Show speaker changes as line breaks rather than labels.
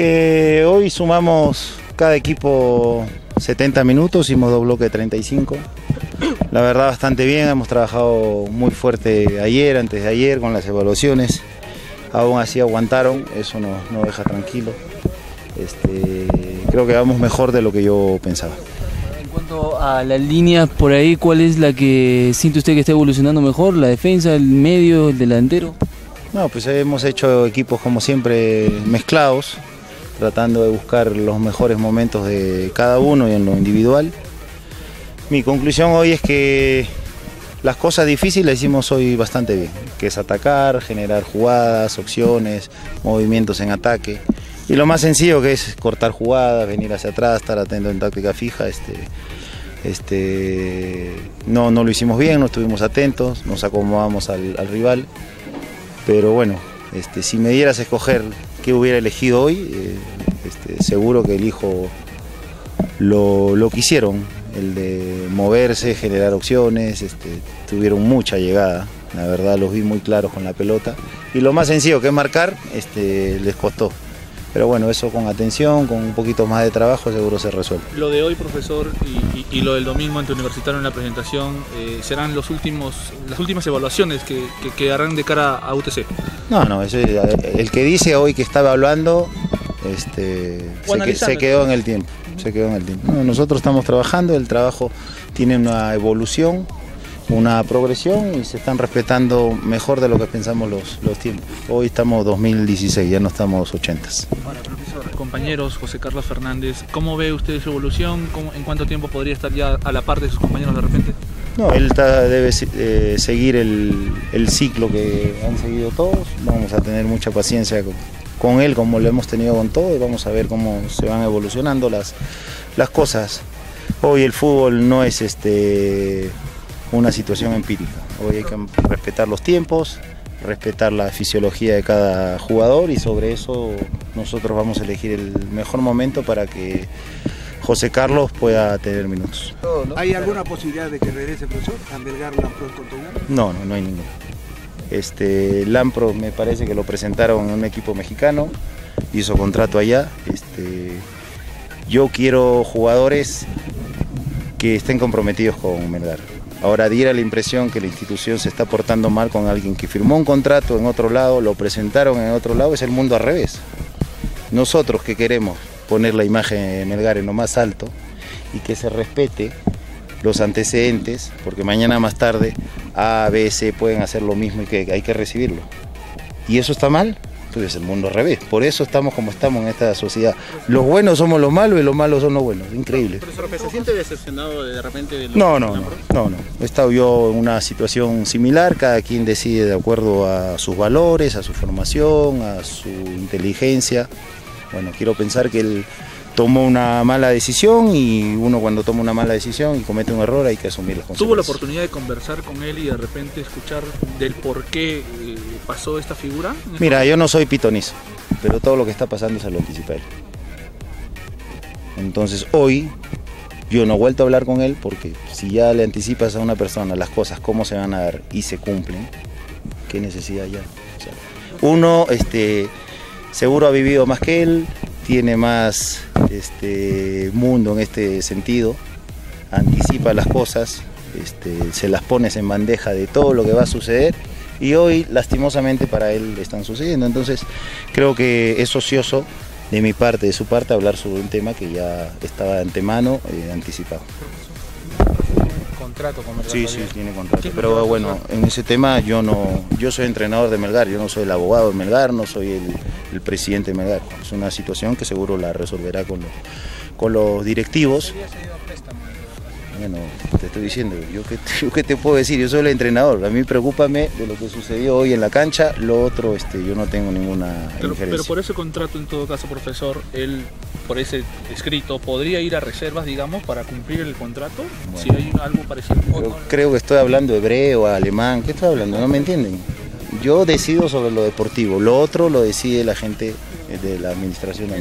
Que hoy sumamos cada equipo 70 minutos, hicimos dos bloques de 35. La verdad bastante bien, hemos trabajado muy fuerte ayer, antes de ayer con las evaluaciones. Aún así aguantaron, eso nos, nos deja tranquilo. Este, creo que vamos mejor de lo que yo pensaba.
En cuanto a las líneas por ahí, ¿cuál es la que siente usted que está evolucionando mejor? ¿La defensa, el medio, el delantero?
No, pues hemos hecho equipos como siempre mezclados, tratando de buscar los mejores momentos de cada uno y en lo individual. Mi conclusión hoy es que las cosas difíciles las hicimos hoy bastante bien, que es atacar, generar jugadas, opciones, movimientos en ataque. Y lo más sencillo que es cortar jugadas, venir hacia atrás, estar atento en táctica fija. Este, este, no, no lo hicimos bien, no estuvimos atentos, nos acomodamos al, al rival. Pero bueno, este, si me dieras a escoger qué hubiera elegido hoy, eh, este, seguro que elijo lo, que hicieron, el de moverse, generar opciones, este, tuvieron mucha llegada, la verdad los vi muy claros con la pelota. Y lo más sencillo que es marcar, este, les costó. Pero bueno, eso con atención, con un poquito más de trabajo, seguro se resuelve.
Lo de hoy, profesor, y, y- y lo del domingo ante Universitario en la presentación, eh, serán los últimos, las últimas evaluaciones que, que quedarán de cara a UTC.
No, no, ese- el que dice hoy que estaba hablando, este, se, quedó en el tiempo. Se quedó en el tiempo. No, nosotros estamos trabajando, el trabajo tiene una evolución, una progresión y se están respetando mejor de lo que pensamos los, los tiempos. Hoy estamos 2016, ya no estamos 80.
Ahora, profesor, compañeros, José Carlos Fernández, ¿cómo ve usted su evolución? ¿Cómo- ¿En cuánto tiempo podría estar ya a la par de sus compañeros de repente?
No, él debe eh, seguir el, el ciclo que han seguido todos. Vamos a tener mucha paciencia con, con él, como lo hemos tenido con todo, y vamos a ver cómo se van evolucionando las, las cosas. Hoy el fútbol no es este, una situación empírica. Hoy hay que respetar los tiempos, respetar la fisiología de cada jugador y sobre eso nosotros vamos a elegir el mejor momento para que José Carlos pueda tener minutos.
¿Hay alguna posibilidad de que regrese el profesor a Melgar Lampros con?
No, no, no hay ninguno. Este, Lampro me parece que lo presentaron en un equipo mexicano, hizo contrato allá. Este, yo quiero jugadores que estén comprometidos con Melgar. Ahora diera la impresión que la institución se está portando mal con alguien que firmó un contrato en otro lado, lo presentaron en otro lado, es el mundo al revés. Nosotros que queremos poner la imagen de Melgar en lo más alto y que se respete los antecedentes, porque mañana más tarde A, B, C pueden hacer lo mismo y que hay que recibirlo. ¿Y eso está mal? Es el mundo al revés. Por eso estamos como estamos en esta sociedad. Los buenos somos los malos y los malos son los buenos. Increíble.
Profesor, ¿se siente decepcionado de repente de
No, no, no, no, no. He estado yo en una situación similar, cada quien decide de acuerdo a sus valores, a su formación, a su inteligencia. Bueno, quiero pensar que él tomó una mala decisión y uno cuando toma una mala decisión y comete un error hay que asumir las consecuencias.
¿Tuvo la oportunidad de conversar con él y de repente escuchar del por qué eh, pasó esta figura?
Mira, yo no soy pitonizo, pero todo lo que está pasando se lo anticipa él. Entonces hoy yo no he vuelto a hablar con él porque si ya le anticipas a una persona las cosas, cómo se van a dar y se cumplen, ¿qué necesidad ya? O sea, uno este, seguro ha vivido más que él, tiene más este, mundo en este sentido, anticipa las cosas, este, se las pones en bandeja de todo lo que va a suceder y hoy lastimosamente para él están sucediendo. Entonces creo que es ocioso de mi parte, de su parte, hablar sobre un tema que ya estaba antemano eh, anticipado.
Contrato con
Sí, sí, tiene contrato. Pero bueno, en ese tema yo no, yo soy entrenador de Melgar, yo no soy el abogado de Melgar, no soy el, el presidente de Melgar. Es una situación que seguro la resolverá con los, con los directivos. Bueno, te estoy diciendo, yo qué, yo qué te puedo decir, yo soy el entrenador, a mí preocúpame de lo que sucedió hoy en la cancha, lo otro este, yo no tengo ninguna
Pero,
injerencia.
pero por ese contrato, en todo caso, profesor, él, por ese escrito, ¿podría ir a reservas, digamos, para cumplir el contrato? Si hay algo parecido.
Yo creo que estoy hablando hebreo, alemán, ¿qué estoy hablando? No me entienden. Yo decido sobre lo deportivo, lo otro lo decide la gente de la administración de.